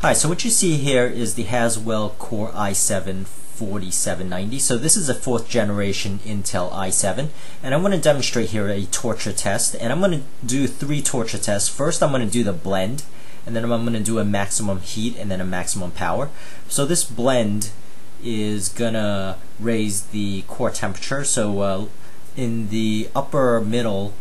Hi, so what you see here is the Haswell Core i7 4790. So this is a fourth generation Intel i7 and I'm going to demonstrate here a torture test and I'm going to do three torture tests. First I'm going to do the blend and then I'm going to do a maximum heat and then a maximum power. So this blend is going to raise the core temperature. So uh, in the upper middle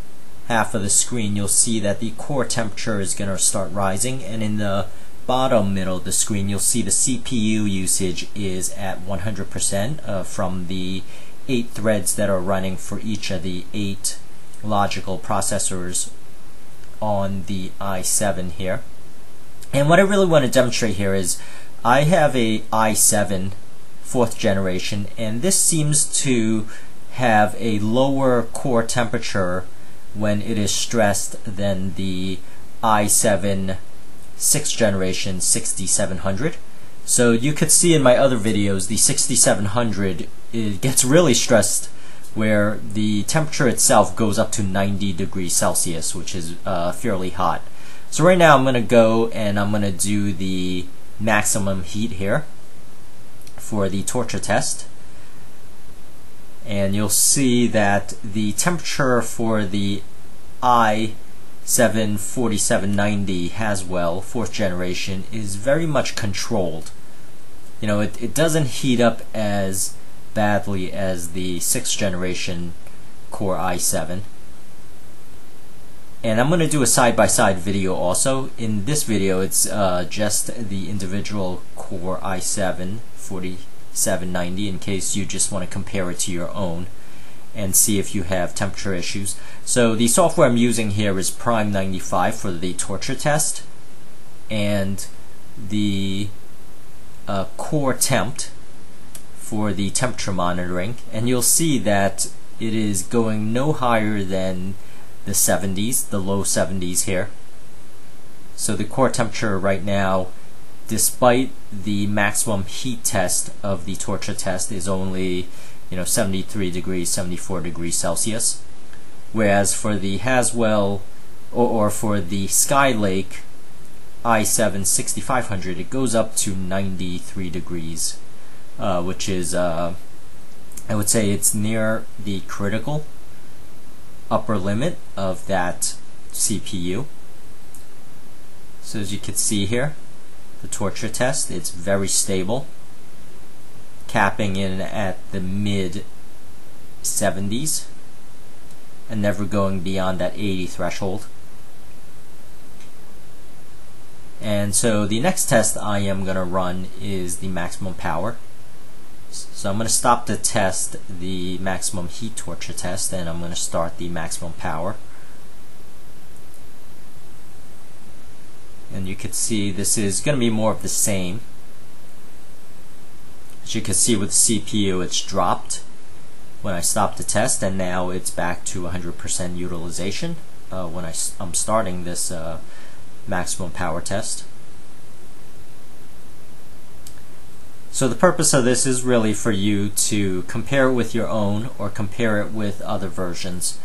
half of the screen you'll see that the core temperature is going to start rising and in the bottom middle of the screen, you'll see the CPU usage is at 100% uh, from the eight threads that are running for each of the eight logical processors on the i7 here. And what I really want to demonstrate here is I have a i7 fourth generation and this seems to have a lower core temperature when it is stressed than the i7 6th generation 6700. So you could see in my other videos the 6700 it gets really stressed where the temperature itself goes up to 90 degrees Celsius which is uh, fairly hot. So right now I'm going to go and I'm going to do the maximum heat here for the torture test and you'll see that the temperature for the I 74790 Haswell, fourth generation, is very much controlled. You know, it, it doesn't heat up as badly as the sixth generation Core i7. And I'm going to do a side-by-side -side video also. In this video, it's uh, just the individual Core i7 4790 in case you just want to compare it to your own and see if you have temperature issues. So the software I'm using here is Prime 95 for the torture test and the uh, Core Temp for the temperature monitoring and you'll see that it is going no higher than the 70s, the low 70s here. So the core temperature right now despite the maximum heat test of the torture test is only you know 73 degrees 74 degrees Celsius. Whereas for the Haswell or, or for the Skylake i7 6500 it goes up to 93 degrees uh, which is uh, I would say it's near the critical upper limit of that CPU so as you can see here the torture test it's very stable capping in at the mid 70s and never going beyond that 80 threshold. And so the next test I am going to run is the maximum power. So I'm going to stop the test, the maximum heat torture test, and I'm going to start the maximum power. And you can see this is going to be more of the same. As you can see with the CPU it's dropped when I stopped the test and now it's back to 100% utilization uh, when I, am starting this uh, maximum power test. So the purpose of this is really for you to compare it with your own or compare it with other versions.